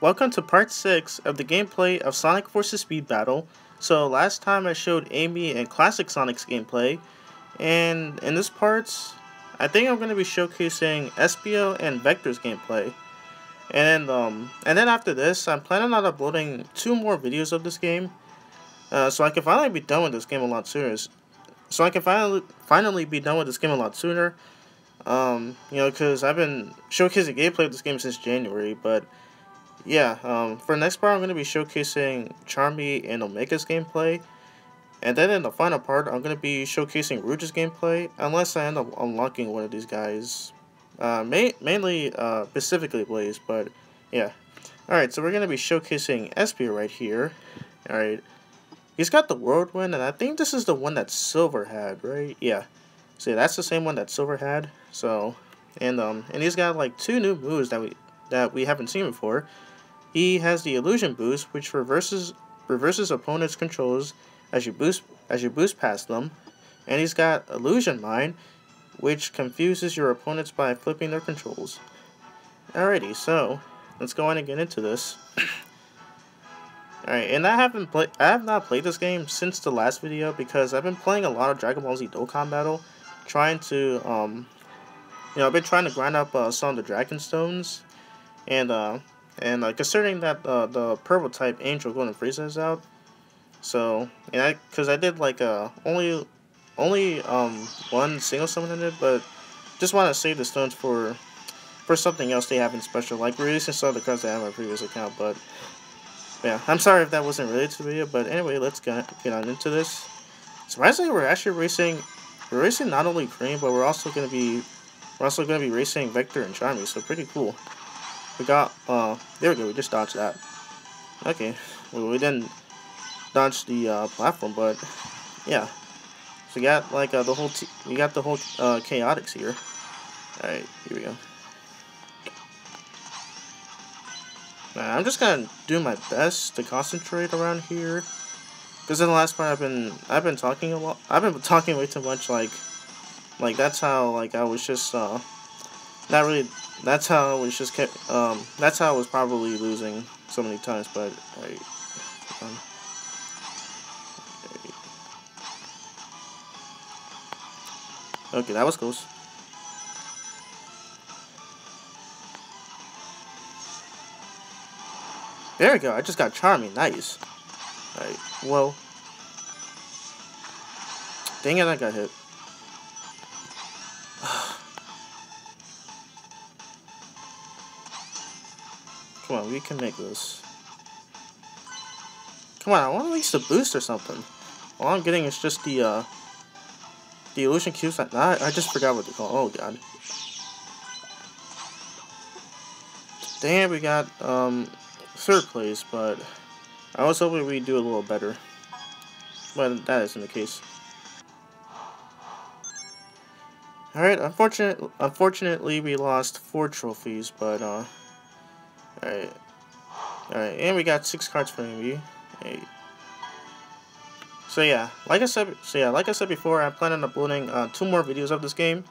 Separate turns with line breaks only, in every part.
welcome to part 6 of the gameplay of Sonic Forces Speed Battle. So last time I showed Amy and Classic Sonic's gameplay, and in this part, I think I'm going to be showcasing Espio and Vector's gameplay. And um, and then after this, I'm planning on uploading two more videos of this game, uh, so I can finally be done with this game a lot sooner. So I can finally finally be done with this game a lot sooner. Um, you know, because I've been showcasing gameplay of this game since January, but yeah, um, for next part, I'm going to be showcasing Charmy and Omega's gameplay. And then in the final part, I'm going to be showcasing Rouge's gameplay, unless I end up unlocking one of these guys. Uh, ma mainly, uh, specifically Blaze, but yeah. Alright, so we're going to be showcasing Espio right here. Alright. He's got the Whirlwind, and I think this is the one that Silver had, right? Yeah. See, that's the same one that Silver had. So, and um, and he's got like two new moves that we that we haven't seen before. He has the illusion boost, which reverses reverses opponents' controls as you boost as you boost past them, and he's got illusion mine, which confuses your opponents by flipping their controls. Alrighty, so let's go on and get into this. Alright, and I haven't played I have not played this game since the last video because I've been playing a lot of Dragon Ball Z Dokkan Battle, trying to um you know, I've been trying to grind up uh, some of the Dragon Stones, and uh, and uh, considering that uh, the purple type Angel Golden Frieza is out, so and I because I did like uh only only um one single summon in it, but just want to save the stones for for something else they have in special, like releasing some of the cards I have on my previous account. But yeah, I'm sorry if that wasn't related to the video. But anyway, let's get get on into this. Surprisingly, we're actually racing. We're racing not only Cream, but we're also going to be we're also going to be racing Vector and Charmy, so pretty cool. We got, uh, there we go, we just dodged that. Okay, well, we didn't dodge the, uh, platform, but, yeah. So we got, like, uh, the whole, we got the whole, uh, Chaotix here. Alright, here we go. I'm just gonna do my best to concentrate around here. Because in the last part, I've been, I've been talking a lot, I've been talking way too much, like, like that's how like I was just uh not really that's how I was just kept um that's how I was probably losing so many times but I um, Okay, that was close. There we go, I just got Charmy. nice. Alright, well. Dang it, I got hit. We can make this. Come on, I want at least a boost or something. All I'm getting is just the, uh, the illusion cubes. I, I just forgot what they call. Oh, God. Damn, we got, um, third place, but I was hoping we'd do a little better. But that isn't the case. Alright, unfortunate, unfortunately we lost four trophies, but, uh, alright. Alright, and we got six cards for you. So yeah, like I said, so yeah, like I said before, I plan on uploading uh, two more videos of this game,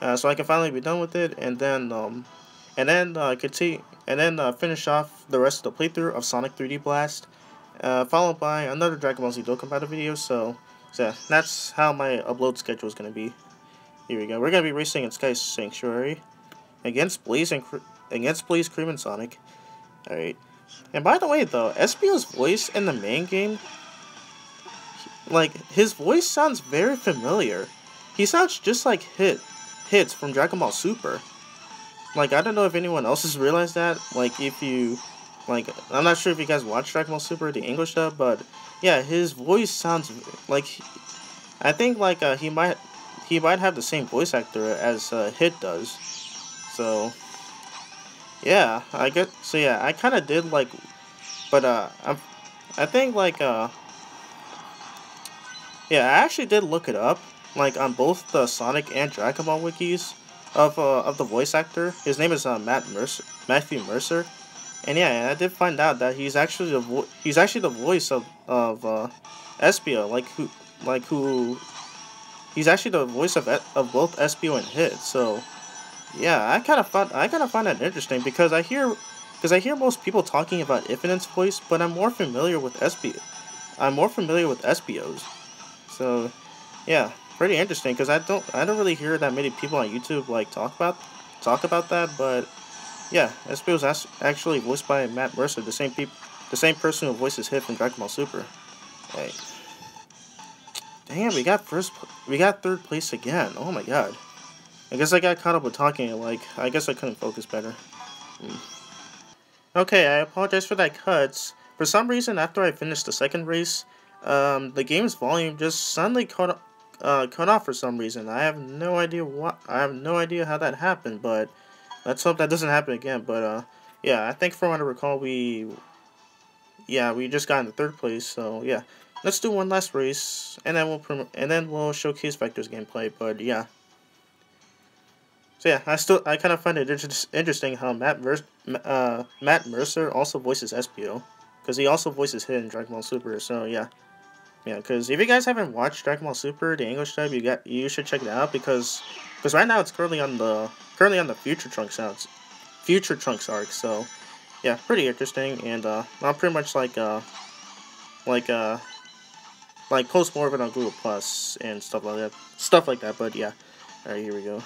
uh, so I can finally be done with it, and then, um, and then uh, continue, and then uh, finish off the rest of the playthrough of Sonic 3D Blast, uh, followed by another Dragon Ball Z Dokkan video. So, so yeah, that's how my upload schedule is gonna be. Here we go. We're gonna be racing in Sky Sanctuary against Blaze against Blaze, Cream, and Sonic. All right. And by the way, though, Espio's voice in the main game, like his voice sounds very familiar. He sounds just like Hit, Hits from Dragon Ball Super. Like I don't know if anyone else has realized that. Like if you, like I'm not sure if you guys watch Dragon Ball Super the English dub, but yeah, his voice sounds like. I think like uh, he might he might have the same voice actor as uh, Hit does. So, yeah, I get. So yeah, I kind of did like, but uh, I'm, I think like uh, yeah, I actually did look it up, like on both the Sonic and Dragon Ball wikis of uh, of the voice actor. His name is uh, Matt Mercer, Matthew Mercer, and yeah, I did find out that he's actually the vo- he's actually the voice of of uh, Espio, like who like who he's actually the voice of of both Espio and Hit. So, yeah, I kind of find I kind of find that interesting because I hear because I hear most people talking about Infinite's voice, but I'm more familiar with Espio. I'm more familiar with Espio's. So, yeah, pretty interesting because I don't I don't really hear that many people on YouTube like talk about talk about that, but yeah, Espio's actually voiced by Matt Mercer, the same people, the same person who voices Hit from Dragon Ball Super. Hey. Damn, we got first, we got third place again. Oh my god. I guess I got caught up with talking, like, I guess I couldn't focus better. Hmm. Okay, I apologize for that cuts. For some reason, after I finished the second race, um, the game's volume just suddenly cut, uh, cut off for some reason. I have no idea what, I have no idea how that happened, but let's hope that doesn't happen again. But, uh, yeah, I think from what I recall, we, yeah, we just got in the third place, so, yeah. Let's do one last race, and then we'll and then we'll showcase Vector's gameplay. But yeah, so yeah, I still I kind of find it inter interesting how Matt Mer uh, Matt Mercer also voices Espio, because he also voices Hit in Dragon Ball Super. So yeah, yeah. Because if you guys haven't watched Dragon Ball Super, the English dub, you got you should check it out because because right now it's currently on the currently on the Future Trunks out, Future Trunks arc. So yeah, pretty interesting, and uh, I'm pretty much like uh, like uh like post more of it on Google Plus and stuff like that. Stuff like that, but yeah. Alright, here we go.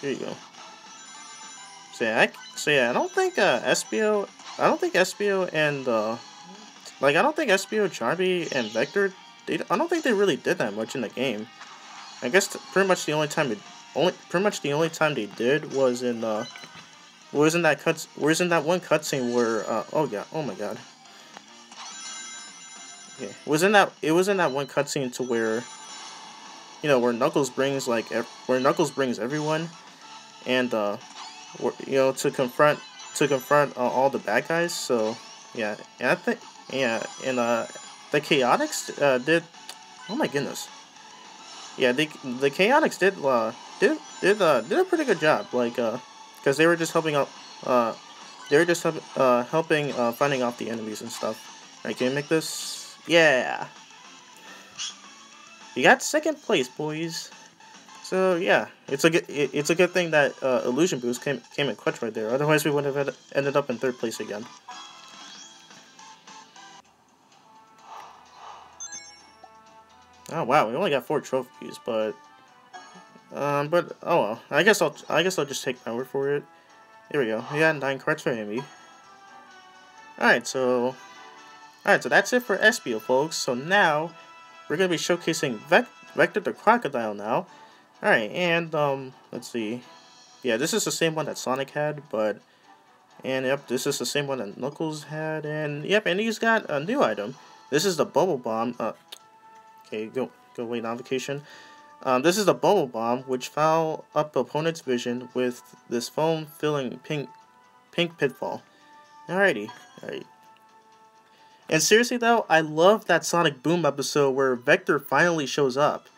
Here you go. So yeah, I, so yeah, I don't think uh, Espio, I don't think Espio and uh, like I don't think Espio, Charmy, and Vector, they, I don't think they really did that much in the game. I guess pretty much the only time it, only pretty much the only time they did was in uh, wasn't that cut? Wasn't that one cutscene where? Uh, oh yeah. Oh my god. Okay. Wasn't that? It wasn't that one cutscene to where. You know where Knuckles brings like where Knuckles brings everyone, and uh, you know to confront to confront uh, all the bad guys. So yeah, and I think yeah, and uh, the Chaotix uh, did. Oh my goodness. Yeah, the the Chaotix did uh did did uh did a pretty good job. Like uh because they were just helping out. Uh, they were just uh, helping uh, finding off the enemies and stuff. Alright, can we make this? Yeah. You got second place, boys. So yeah, it's a good it's a good thing that uh, Illusion Boost came came in clutch right there. Otherwise, we would have ended up in third place again. Oh wow, we only got four trophies, but um, but oh well. I guess I'll I guess I'll just take my word for it. Here we go. We got nine cards for Amy. Alright, so Alright, so that's it for Espio, folks. So now we're gonna be showcasing Vec Vector the Crocodile now. Alright, and um let's see. Yeah, this is the same one that Sonic had, but and yep, this is the same one that Knuckles had, and yep, and he's got a new item. This is the Bubble Bomb. Uh, okay, go go wait on vacation. Um, this is the bubble bomb which foul up opponent's vision with this foam-filling pink pink pitfall. Alrighty, alright. And seriously though, I love that Sonic Boom episode where Vector finally shows up,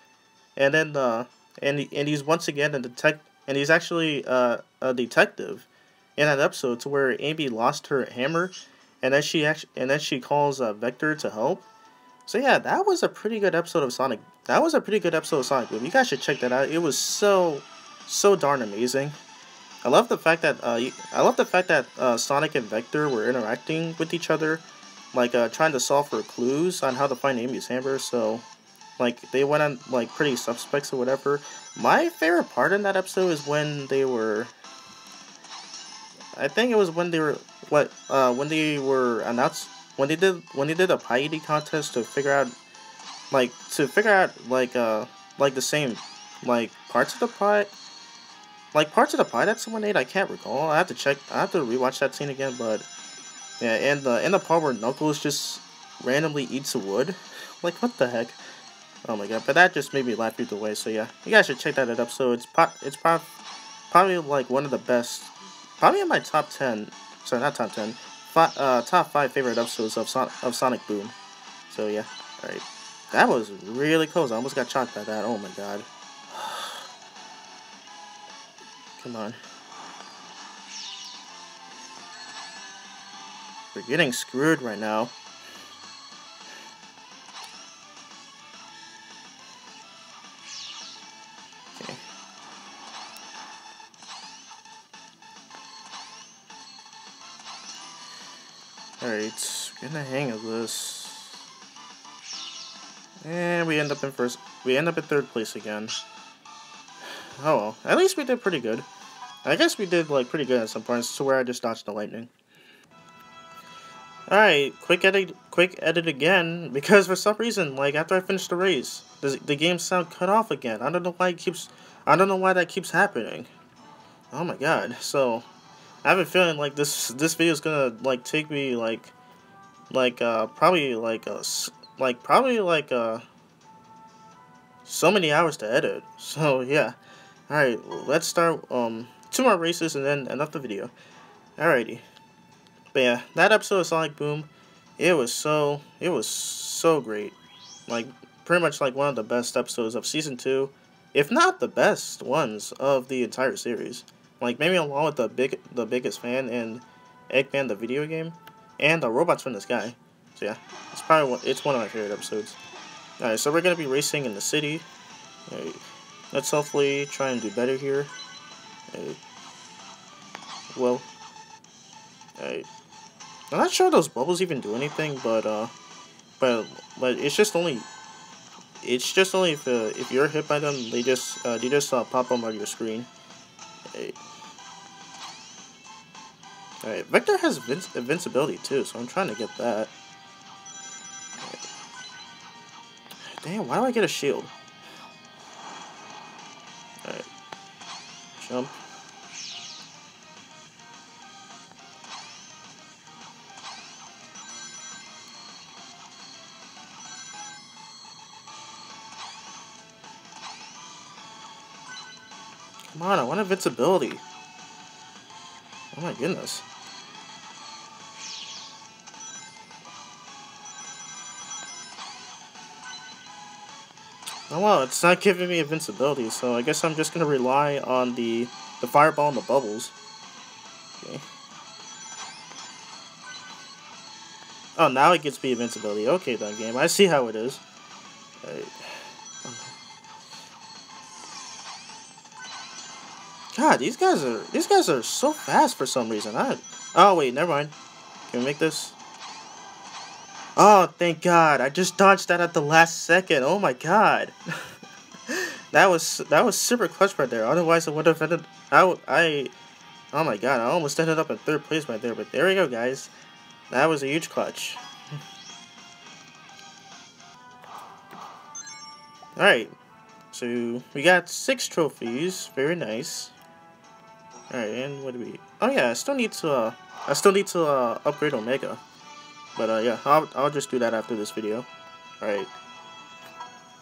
and then uh, and and he's once again a detect and he's actually uh, a detective in that episode to where Amy lost her hammer, and then she actually and then she calls uh, Vector to help. So yeah, that was a pretty good episode of Sonic that was a pretty good episode of Sonic Boom. You guys should check that out. It was so, so darn amazing. I love the fact that uh, I love the fact that uh, Sonic and Vector were interacting with each other, like uh, trying to solve for clues on how to find Amy's hammer. So, like they went on like pretty suspects or whatever. My favorite part in that episode is when they were. I think it was when they were what uh, when they were announced when they did when they did a pie eating contest to figure out like to figure out like uh like the same like parts of the pie like parts of the pie that someone ate I can't recall I have to check I have to rewatch that scene again but yeah and the in the part where Knuckles just randomly eats wood like what the heck oh my god but that just made me laugh either way so yeah you guys should check that out so it's po it's pro probably like one of the best probably in my top 10 sorry not top 10 five, uh, top 5 favorite episodes of, Son of Sonic Boom so yeah alright that was really close. I almost got chopped by that. Oh my god. Come on. We're getting screwed right now. Okay. Alright, getting the hang of this. And we end up in first we end up in third place again. Oh well. At least we did pretty good. I guess we did like pretty good at some points, to where I just dodged the lightning. Alright, quick edit, quick edit again, because for some reason, like, after I finish the race, the, the game sound cut off again. I don't know why it keeps, I don't know why that keeps happening. Oh my god, so, I have a feeling, like, this, this video is gonna, like, take me, like, like, uh, probably, like, a, like, probably, like, uh, so many hours to edit. So, yeah. Alright, let's start, um, two more races and then end up the video. Alrighty. But yeah, that episode of Sonic Boom, it was so, it was so great. Like, pretty much like one of the best episodes of Season 2, if not the best ones of the entire series. Like, maybe along with the big, the biggest fan and Eggman the video game, and the Robots from the Sky. So yeah, it's probably one, it's one of my favorite episodes. Alright, so we're going to be racing in the city. Right, let's hopefully try and do better here. Right. Well, alright. I'm not sure those bubbles even do anything, but uh, but but it's just only it's just only if uh, if you're hit by them, they just uh, they just uh, pop them on your screen. Hey. Alright, Vector has invincibility too, so I'm trying to get that. Damn, why do I get a shield? Alright. Jump. Want invincibility. Oh my goodness. Oh well, it's not giving me invincibility, so I guess I'm just gonna rely on the the fireball and the bubbles. Okay. Oh, now it gives me invincibility. Okay then, game. I see how it is. God, these guys are these guys are so fast for some reason. I oh wait, never mind. Can we make this? Oh, thank God! I just dodged that at the last second. Oh my God, that was that was super clutch right there. Otherwise, I would have ended. I I oh my God, I almost ended up in third place right there. But there we go, guys. That was a huge clutch. All right, so we got six trophies. Very nice. Alright, and what do we... Oh yeah, I still need to, uh... I still need to, uh, upgrade Omega. But, uh, yeah, I'll, I'll just do that after this video. Alright.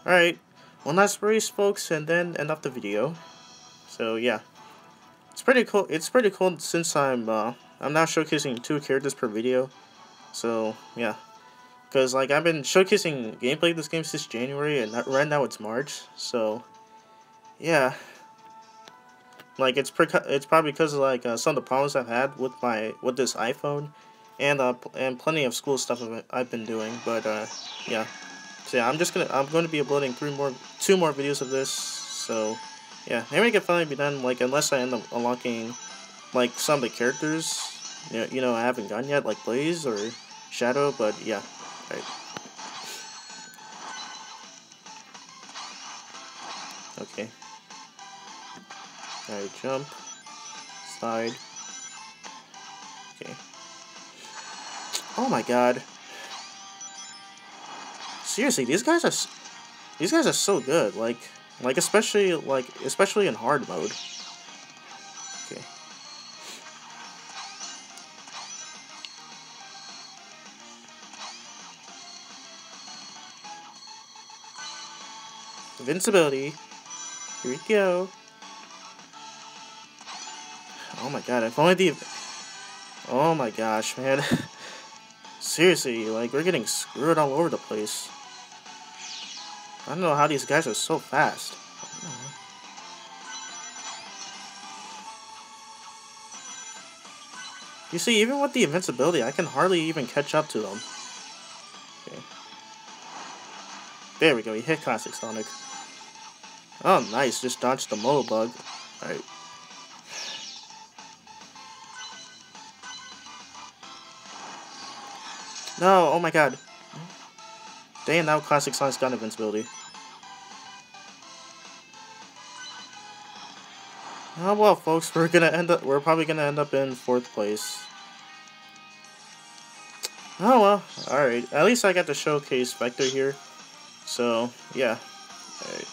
Alright. One last race, folks, and then end off the video. So, yeah. It's pretty cool. It's pretty cool since I'm, uh... I'm now showcasing two characters per video. So, yeah. Because, like, I've been showcasing gameplay of this game since January, and right now it's March. So, yeah. Like it's it's probably because of like uh, some of the problems I've had with my with this iPhone, and uh and plenty of school stuff I've been doing. But uh yeah, so yeah, I'm just gonna I'm going to be uploading three more two more videos of this. So yeah, maybe I can finally be done. Like unless I end up unlocking like some of the characters, you know, you know I haven't gotten yet, like Blaze or Shadow. But yeah, right. Okay. Alright, jump. Slide. Okay. Oh my god. Seriously, these guys are... These guys are so good. Like, like especially, like, especially in hard mode. Okay. Invincibility. Here we go. Oh my god, if only the... Oh my gosh, man. Seriously, like, we're getting screwed all over the place. I don't know how these guys are so fast. You see, even with the invincibility, I can hardly even catch up to them. Okay. There we go, he hit Classic Sonic. Oh, nice, just dodged the Moto Bug. Alright. No, oh my god. Damn, now Classic Sonic gun invincibility. Oh well, folks, we're gonna end up. We're probably gonna end up in fourth place. Oh well, all right. At least I got to showcase Vector here. So yeah. Alright.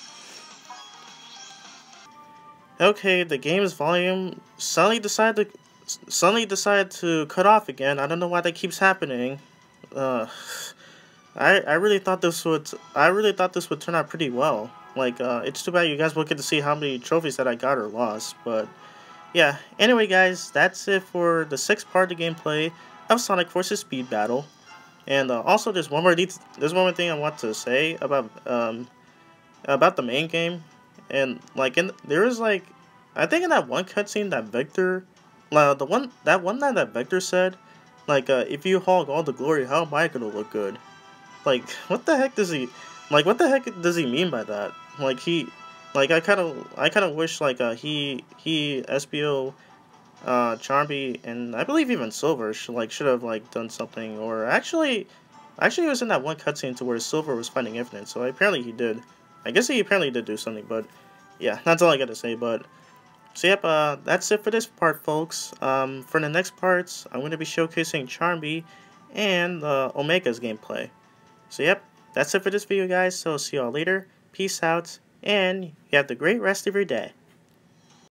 Okay, the game's volume suddenly decided to suddenly decided to cut off again. I don't know why that keeps happening. Uh, I I really thought this would I really thought this would turn out pretty well. Like, uh, it's too bad you guys won't get to see how many trophies that I got or lost, but yeah. Anyway, guys, that's it for the sixth part of the gameplay of Sonic Forces Speed Battle. And uh, also, there's one more there's one more thing I want to say about um about the main game, and like in there is like I think in that one cutscene that Vector, uh, the one that one line that Vector said, like uh, if you hog all the glory, how am I gonna look good? Like what the heck does he like? What the heck does he mean by that? Like he, like I kind of, I kind of wish like uh, he, he, Espio, uh, Charmy, and I believe even Silver should like should have like done something. Or actually, actually, it was in that one cutscene to where Silver was fighting Infinite. So apparently he did. I guess he apparently did do something. But yeah, that's all I got to say. But so yep, uh, that's it for this part, folks. Um, for the next parts, I'm going to be showcasing Charmy and uh, Omega's gameplay. So yep, that's it for this video, guys. So see y'all later. Peace out, and you have the great rest of your day.